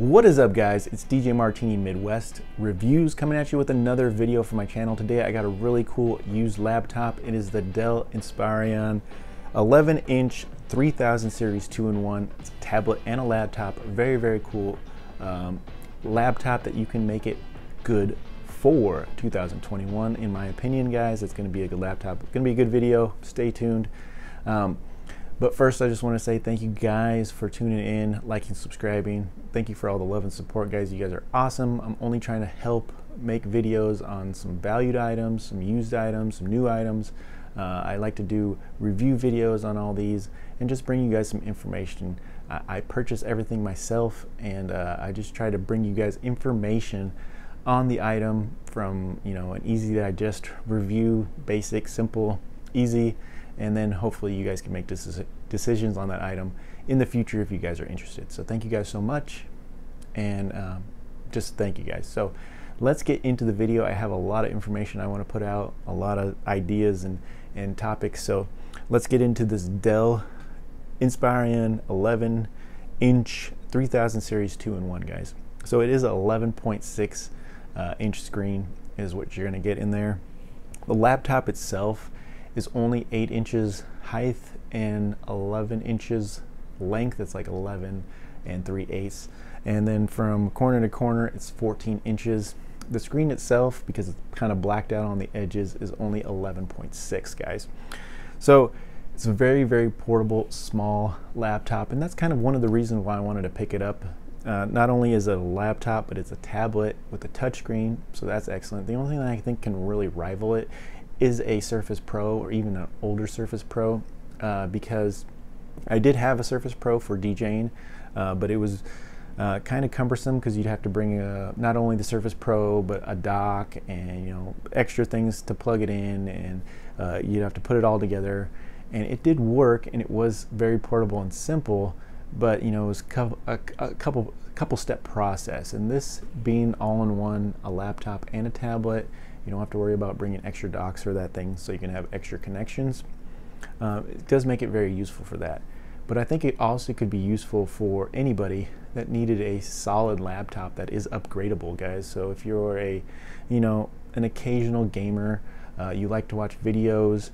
What is up guys? It's DJ Martini Midwest Reviews coming at you with another video for my channel. Today I got a really cool used laptop. It is the Dell Inspiron 11 inch 3000 series 2-in-1. Tablet and a laptop. Very, very cool um, laptop that you can make it good for 2021 in my opinion guys. It's going to be a good laptop. It's going to be a good video. Stay tuned. Um, but first, I just want to say thank you guys for tuning in, liking, subscribing. Thank you for all the love and support, guys. You guys are awesome. I'm only trying to help make videos on some valued items, some used items, some new items. Uh, I like to do review videos on all these and just bring you guys some information. I, I purchase everything myself and uh, I just try to bring you guys information on the item from you know an easy to digest review, basic, simple, easy and then hopefully you guys can make decisions on that item in the future if you guys are interested. So thank you guys so much, and um, just thank you guys. So let's get into the video. I have a lot of information I want to put out, a lot of ideas and, and topics. So let's get into this Dell Inspiron 11 inch 3000 series 2-in-1 guys. So it is 11.6 uh, inch screen is what you're going to get in there. The laptop itself is only 8 inches height and 11 inches length. It's like 11 and 3 eighths. And then from corner to corner, it's 14 inches. The screen itself, because it's kind of blacked out on the edges, is only 11.6, guys. So it's a very, very portable, small laptop. And that's kind of one of the reasons why I wanted to pick it up. Uh, not only is it a laptop, but it's a tablet with a touchscreen, so that's excellent. The only thing that I think can really rival it is a Surface Pro or even an older Surface Pro uh, because I did have a Surface Pro for DJing, uh, but it was uh, kind of cumbersome because you'd have to bring a, not only the Surface Pro but a dock and you know extra things to plug it in, and uh, you'd have to put it all together. And it did work, and it was very portable and simple, but you know it was a, a couple couple step process. And this being all in one, a laptop and a tablet you don't have to worry about bringing extra docks for that thing so you can have extra connections. Uh, it does make it very useful for that. But I think it also could be useful for anybody that needed a solid laptop that is upgradable, guys. So if you're a, you know, an occasional gamer, uh, you like to watch videos,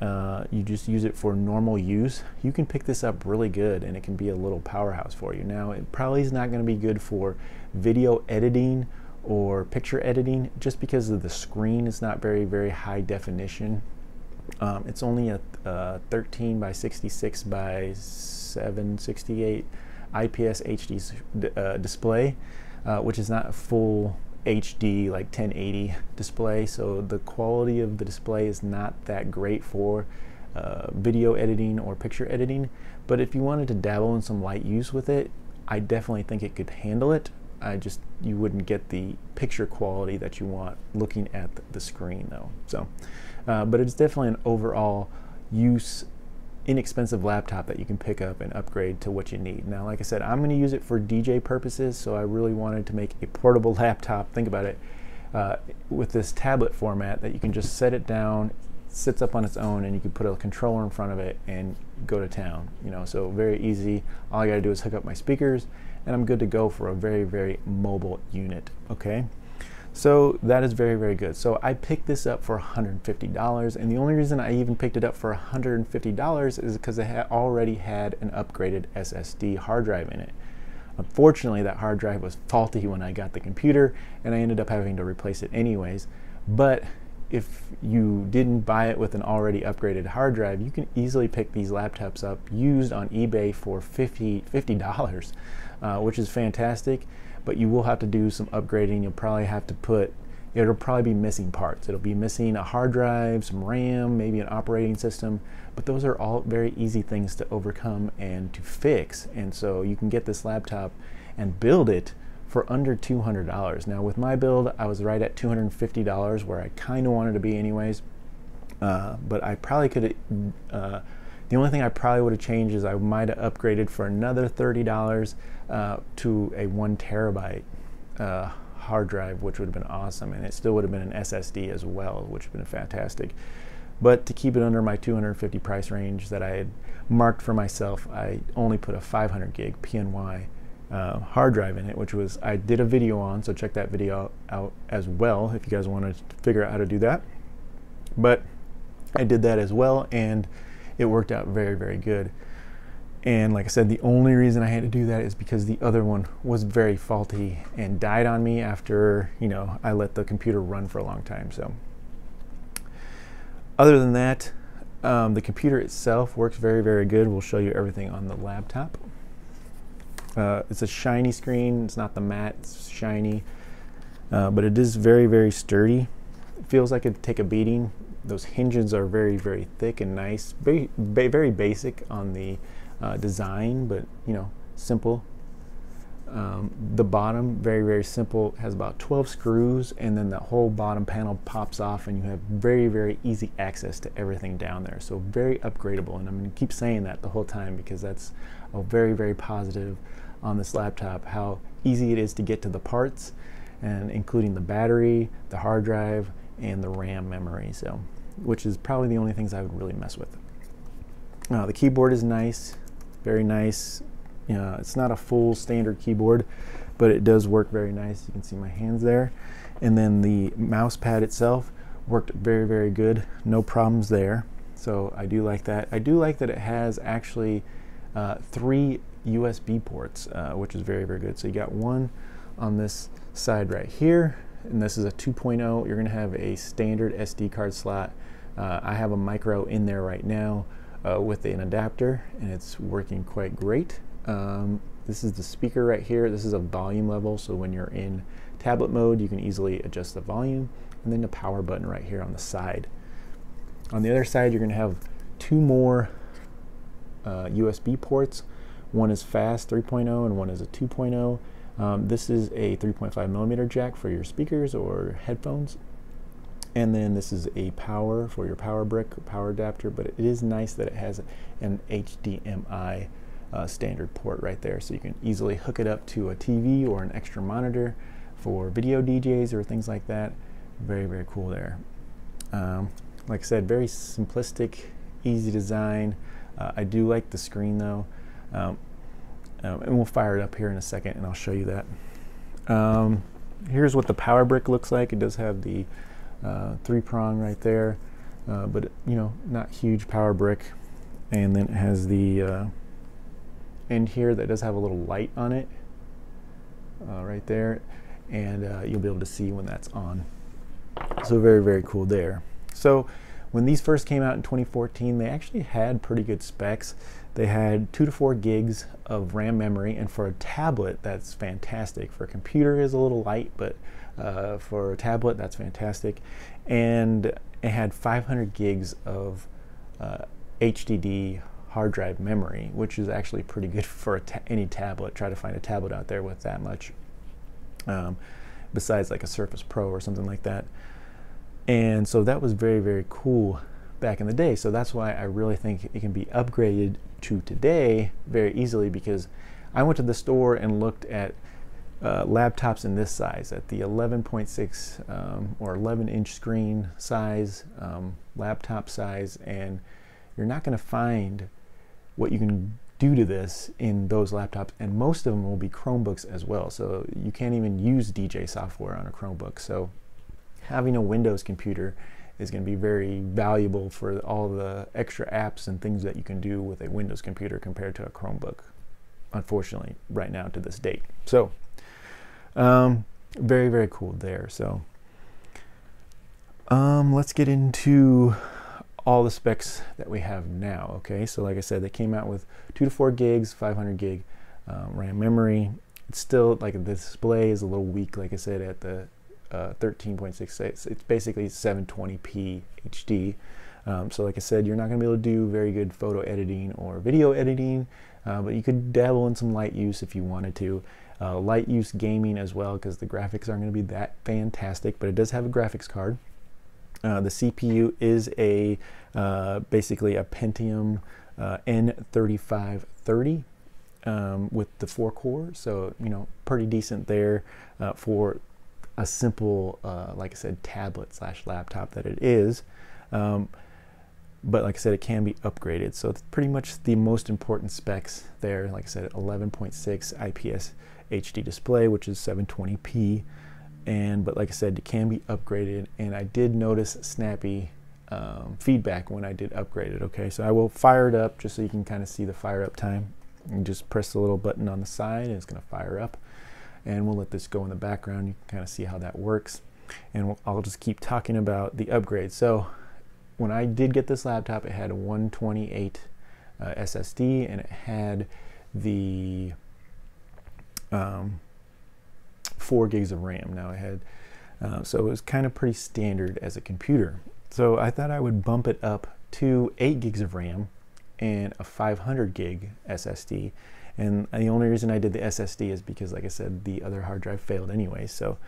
uh, you just use it for normal use, you can pick this up really good and it can be a little powerhouse for you. Now, it probably is not going to be good for video editing or picture editing just because of the screen is not very very high definition. Um, it's only a, a, 13 by 66 by 768 IPS HD uh, display uh, which is not a full HD like 1080 display. So the quality of the display is not that great for uh, video editing or picture editing. But if you wanted to dabble in some light use with it I definitely think it could handle it I just you wouldn't get the picture quality that you want looking at the screen though. So, uh, but it's definitely an overall use inexpensive laptop that you can pick up and upgrade to what you need. Now, like I said, I'm going to use it for DJ purposes, so I really wanted to make a portable laptop. Think about it uh, with this tablet format that you can just set it down, sits up on its own, and you can put a controller in front of it and go to town. You know, so very easy. All I got to do is hook up my speakers and I'm good to go for a very, very mobile unit, okay? So that is very, very good. So I picked this up for $150 and the only reason I even picked it up for $150 is because it had already had an upgraded SSD hard drive in it. Unfortunately, that hard drive was faulty when I got the computer and I ended up having to replace it anyways. But if you didn't buy it with an already upgraded hard drive, you can easily pick these laptops up used on eBay for $50, $50 uh, which is fantastic. But you will have to do some upgrading. You'll probably have to put, it'll probably be missing parts. It'll be missing a hard drive, some RAM, maybe an operating system. But those are all very easy things to overcome and to fix. And so you can get this laptop and build it for under $200. Now with my build, I was right at $250 where I kind of wanted to be anyways. Uh, but I probably could uh, the only thing I probably would have changed is I might have upgraded for another $30 uh, to a one terabyte uh, hard drive, which would have been awesome. And it still would have been an SSD as well, which would have been fantastic. But to keep it under my 250 price range that I had marked for myself, I only put a 500 gig PNY uh, hard drive in it, which was I did a video on, so check that video out as well if you guys want to figure out how to do that. But I did that as well, and it worked out very, very good. And like I said, the only reason I had to do that is because the other one was very faulty and died on me after, you know, I let the computer run for a long time. So other than that, um, the computer itself works very, very good. We'll show you everything on the laptop. Uh, it's a shiny screen. It's not the matte, it's shiny. Uh, but it is very, very sturdy. It feels like it'd take a beating. Those hinges are very, very thick and nice. Very, very basic on the uh, design, but you know, simple. Um, the bottom, very, very simple, has about 12 screws, and then the whole bottom panel pops off, and you have very, very easy access to everything down there. So, very upgradable. And I'm going to keep saying that the whole time because that's a very, very positive on this laptop how easy it is to get to the parts, and including the battery, the hard drive, and the RAM memory. So, which is probably the only things I would really mess with. Uh, the keyboard is nice very nice. You know, it's not a full standard keyboard, but it does work very nice. You can see my hands there. And then the mouse pad itself worked very, very good. No problems there. So I do like that. I do like that it has actually uh, three USB ports, uh, which is very, very good. So you got one on this side right here, and this is a 2.0. You're going to have a standard SD card slot. Uh, I have a micro in there right now uh, with an adapter and it's working quite great. Um, this is the speaker right here. This is a volume level, so when you're in tablet mode, you can easily adjust the volume, and then the power button right here on the side. On the other side, you're going to have two more uh, USB ports. One is fast 3.0 and one is a 2.0. Um, this is a 3.5 millimeter jack for your speakers or headphones. And then this is a power for your power brick, power adapter, but it is nice that it has an HDMI uh, standard port right there. So you can easily hook it up to a TV or an extra monitor for video DJs or things like that. Very, very cool there. Um, like I said, very simplistic, easy design. Uh, I do like the screen though. Um, um, and we'll fire it up here in a second and I'll show you that. Um, here's what the power brick looks like. It does have the uh, three prong right there, uh, but you know, not huge power brick. And then it has the uh, end here that does have a little light on it uh, right there, and uh, you'll be able to see when that's on. So very, very cool there. So when these first came out in 2014, they actually had pretty good specs. They had two to four gigs of RAM memory, and for a tablet, that's fantastic. For a computer, is a little light, but uh, for a tablet, that's fantastic. And it had 500 gigs of uh, HDD hard drive memory, which is actually pretty good for ta any tablet. Try to find a tablet out there with that much, um, besides like a Surface Pro or something like that. And so that was very, very cool back in the day. So that's why I really think it can be upgraded to today very easily because I went to the store and looked at uh, laptops in this size at the 11.6 um, or 11 inch screen size, um, laptop size, and you're not going to find what you can do to this in those laptops, and most of them will be Chromebooks as well. So you can't even use DJ software on a Chromebook. So having a Windows computer is going to be very valuable for all the extra apps and things that you can do with a Windows computer compared to a Chromebook, unfortunately, right now to this date. So um, very, very cool there. So um, let's get into all the specs that we have now. Okay, so like I said, they came out with two to four gigs, 500 gig um, RAM memory. It's still like the display is a little weak, like I said, at the uh, 13.66. It's basically 720p HD. Um, so like I said, you're not going to be able to do very good photo editing or video editing, uh, but you could dabble in some light use if you wanted to. Uh, light use gaming as well because the graphics aren't going to be that fantastic, but it does have a graphics card. Uh, the CPU is a uh, basically a Pentium uh, N3530 um, with the four core, so you know pretty decent there uh, for a simple, uh, like I said, tablet slash laptop that it is. Um, but like I said, it can be upgraded. So it's pretty much the most important specs there. Like I said, 11.6 IPS HD display, which is 720p. And but like I said, it can be upgraded. And I did notice snappy um, feedback when I did upgrade it. Okay, so I will fire it up just so you can kind of see the fire up time. You just press the little button on the side, and it's going to fire up. And we'll let this go in the background. You can kind of see how that works. And I'll just keep talking about the upgrade. So when I did get this laptop, it had a 128 uh, SSD and it had the um, four gigs of RAM. Now I had, uh, so it was kind of pretty standard as a computer. So I thought I would bump it up to eight gigs of RAM and a 500 gig SSD. And the only reason I did the SSD is because, like I said, the other hard drive failed anyway. So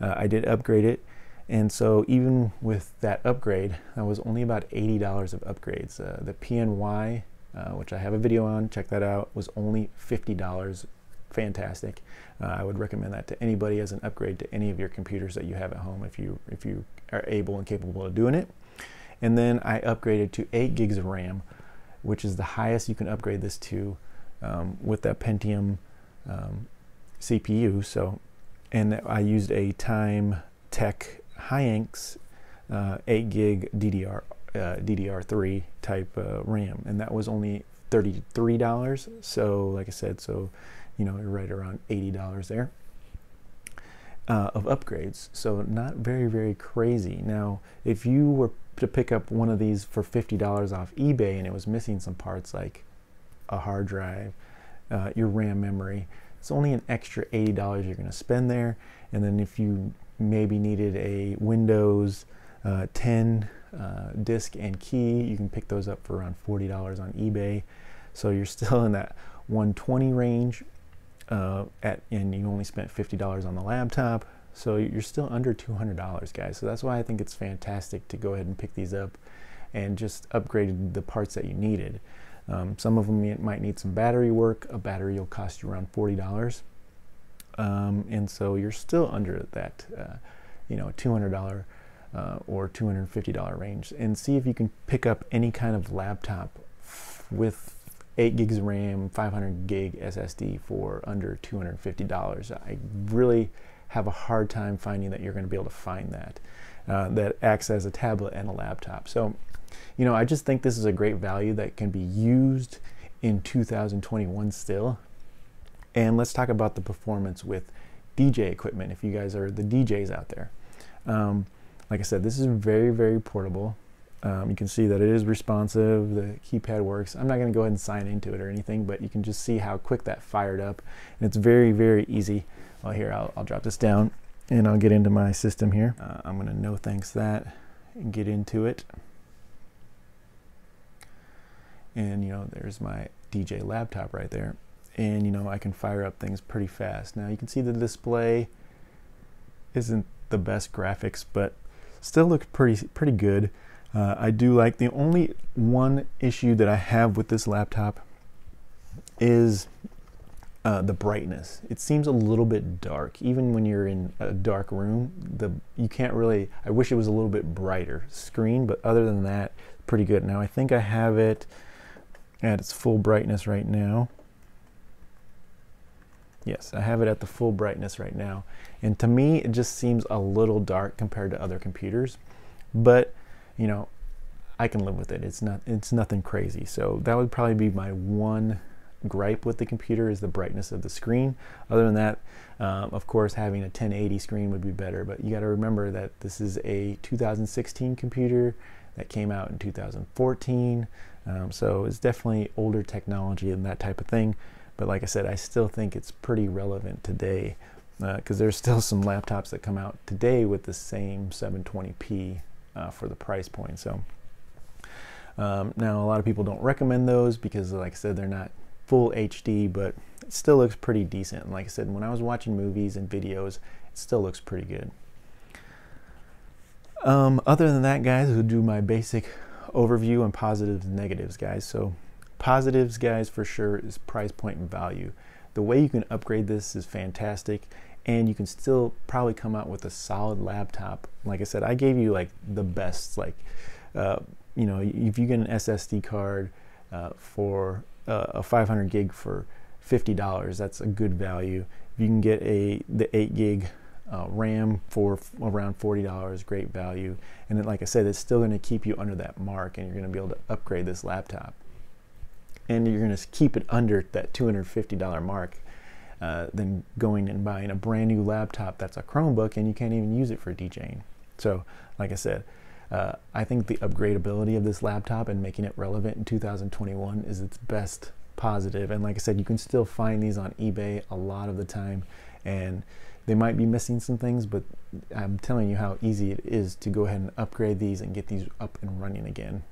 uh, I did upgrade it and so even with that upgrade, that was only about $80 of upgrades. Uh, the PNY, uh, which I have a video on, check that out, was only $50. Fantastic. Uh, I would recommend that to anybody as an upgrade to any of your computers that you have at home if you if you are able and capable of doing it. And then I upgraded to 8 gigs of RAM, which is the highest you can upgrade this to um, with that Pentium um, CPU. So, and I used a Time Tech Hynix uh, 8 gig DDR uh, DDR3 type uh, RAM, and that was only $33. So, like I said, so you know, you're right around $80 there. Uh, of upgrades, so not very, very crazy. Now, if you were to pick up one of these for $50 off eBay and it was missing some parts like a hard drive, uh, your RAM memory, it's only an extra $80 you're going to spend there. And then if you maybe needed a Windows uh, 10 uh, disk and key, you can pick those up for around $40 on eBay. So you're still in that 120 range uh, at, and you only spent $50 on the laptop. So you're still under $200 guys. So that's why I think it's fantastic to go ahead and pick these up and just upgrade the parts that you needed. Um, some of them might need some battery work. A battery will cost you around $40. Um, and so you're still under that, uh, you know, $200 uh, or $250 range. And see if you can pick up any kind of laptop with 8 gigs of RAM, 500 gig SSD for under $250. I really have a hard time finding that you're going to be able to find that. Uh, that acts as a tablet and a laptop. So, you know, I just think this is a great value that can be used in 2021 still. And let's talk about the performance with DJ equipment if you guys are the DJs out there. Um, like I said, this is very, very portable. Um, you can see that it is responsive, the keypad works. I'm not going to go ahead and sign into it or anything, but you can just see how quick that fired up. And it's very, very easy. Well, here, I'll, I'll drop this down and I'll get into my system here. Uh, I'm going to no thanks that and get into it. And, you know, there's my DJ laptop right there and you know I can fire up things pretty fast. Now you can see the display isn't the best graphics, but still looks pretty pretty good. Uh, I do like the only one issue that I have with this laptop is uh, the brightness. It seems a little bit dark, even when you're in a dark room. The you can't really. I wish it was a little bit brighter screen, but other than that, pretty good. Now I think I have it at its full brightness right now. Yes, I have it at the full brightness right now. And to me, it just seems a little dark compared to other computers. But, you know, I can live with it. It's not it's nothing crazy. So that would probably be my one gripe with the computer is the brightness of the screen. Other than that, um, of course, having a 1080 screen would be better. But you got to remember that this is a 2016 computer that came out in 2014. Um, so it's definitely older technology and that type of thing. But like I said, I still think it's pretty relevant today because uh, there's still some laptops that come out today with the same 720p uh, for the price point. So um, now a lot of people don't recommend those because, like I said, they're not full HD, but it still looks pretty decent. And like I said, when I was watching movies and videos, it still looks pretty good. Um, other than that, guys, we'll do my basic overview on positives and negatives, guys. So Positives, guys, for sure, is price point and value. The way you can upgrade this is fantastic, and you can still probably come out with a solid laptop. Like I said, I gave you like the best, like uh, you know, if you get an SSD card uh, for uh, a 500 gig for $50, that's a good value. If you can get a the 8 gig uh, RAM for around $40, great value. And then, like I said, it's still going to keep you under that mark, and you're going to be able to upgrade this laptop. And you're going to keep it under that $250 mark. Uh, than going and buying a brand new laptop that's a Chromebook and you can't even use it for DJing. So, like I said, uh, I think the upgradability of this laptop and making it relevant in 2021 is its best positive. And like I said, you can still find these on eBay a lot of the time, and they might be missing some things, but I'm telling you how easy it is to go ahead and upgrade these and get these up and running again.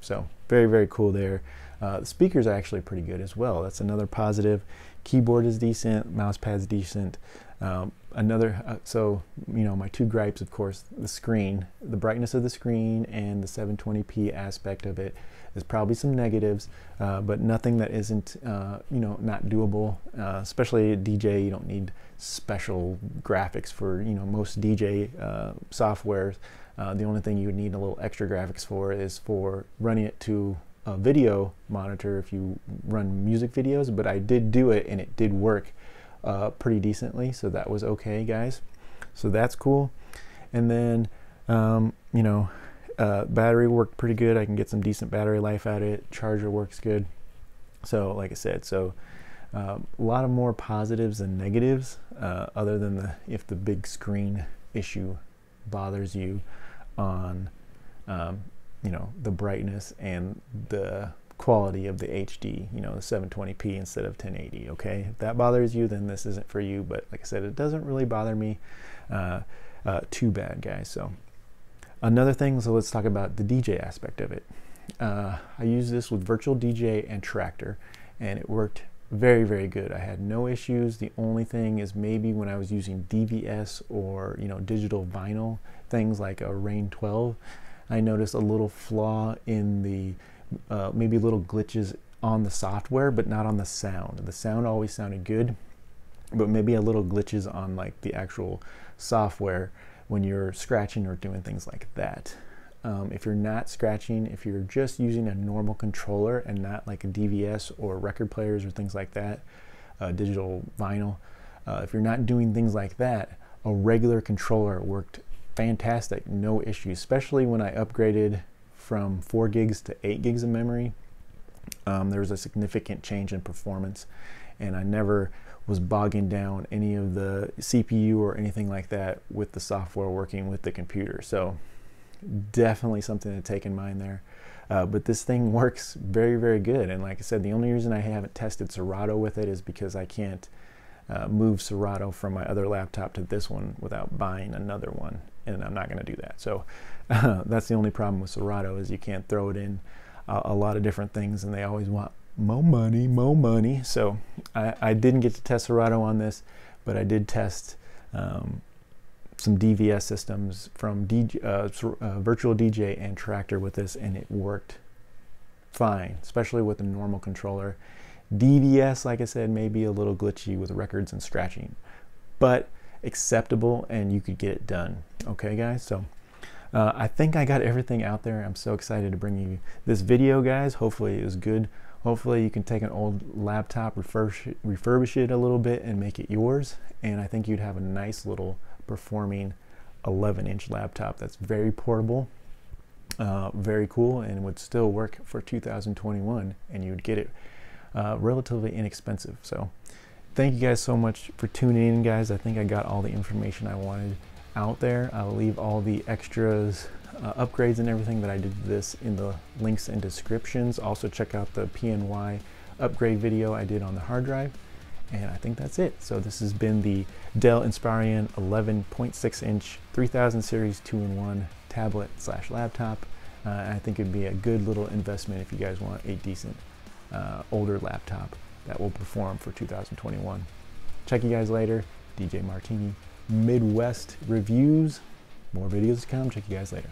So very, very cool there. Uh, the speakers are actually pretty good as well. That's another positive. Keyboard is decent, mouse pad's decent. Um, another, uh, so, you know, my two gripes, of course, the screen, the brightness of the screen and the 720p aspect of it. There's probably some negatives, uh, but nothing that isn't, uh, you know, not doable. Uh, especially DJ, you don't need special graphics for, you know, most DJ uh, softwares. Uh, the only thing you would need a little extra graphics for is for running it to a video monitor if you run music videos, but I did do it and it did work uh, pretty decently, so that was okay, guys. So that's cool. And then, um, you know, uh, battery worked pretty good. I can get some decent battery life out of it. Charger works good. So, like I said, so uh, a lot of more positives than negatives, uh, other than the if the big screen issue bothers you on, um, you know, the brightness and the quality of the HD, you know, the 720p instead of 1080, okay? If that bothers you, then this isn't for you, but like I said, it doesn't really bother me uh, uh, too bad, guys. So another thing, so let's talk about the DJ aspect of it. Uh, I use this with Virtual DJ and Traktor, and it worked very, very good. I had no issues. The only thing is maybe when I was using DVS or, you know, digital vinyl, things like a Rane 12, I noticed a little flaw in the uh, maybe little glitches on the software, but not on the sound. The sound always sounded good, but maybe a little glitches on like the actual software when you're scratching or doing things like that. Um, if you're not scratching, if you're just using a normal controller and not like a DVS or record players or things like that, uh, digital vinyl, uh, if you're not doing things like that, a regular controller worked fantastic, no issues, especially when I upgraded from 4 gigs to 8 gigs of memory, um, there was a significant change in performance, and I never was bogging down any of the CPU or anything like that with the software working with the computer. So definitely something to take in mind there. Uh, but this thing works very, very good. And like I said, the only reason I haven't tested Serato with it is because I can't uh, move Serato from my other laptop to this one without buying another one and I'm not going to do that. So uh, that's the only problem with Serato is you can't throw it in a, a lot of different things, and they always want more money, more money. So I, I, didn't get to test Serato on this, but I did test um, some DVS systems from DJ, uh, uh, Virtual DJ and Traktor with this, and it worked fine, especially with a normal controller. DVS, like I said, may be a little glitchy with records and scratching, but acceptable and you could get it done. Okay, guys? So uh, I think I got everything out there. I'm so excited to bring you this video, guys. Hopefully it was good. Hopefully you can take an old laptop, refurbish it, a little bit and make it yours. And I think you'd have a nice little performing 11 inch laptop that's very portable, uh, very cool, and would still work for 2021 and you'd get it uh, relatively inexpensive. So thank you guys so much for tuning in, guys. I think I got all the information I wanted out there. I'll leave all the extras, uh, upgrades and everything that I did this in the links and descriptions. Also check out the PNY upgrade video I did on the hard drive. And I think that's it. So this has been the Dell Inspiron 11.6 inch 3000 series 2-in-1 tablet slash laptop. Uh, I think it'd be a good little investment if you guys want a decent uh, older laptop that will perform for 2021. Check you guys later. DJ Martini, Midwest Reviews. More videos to come. Check you guys later.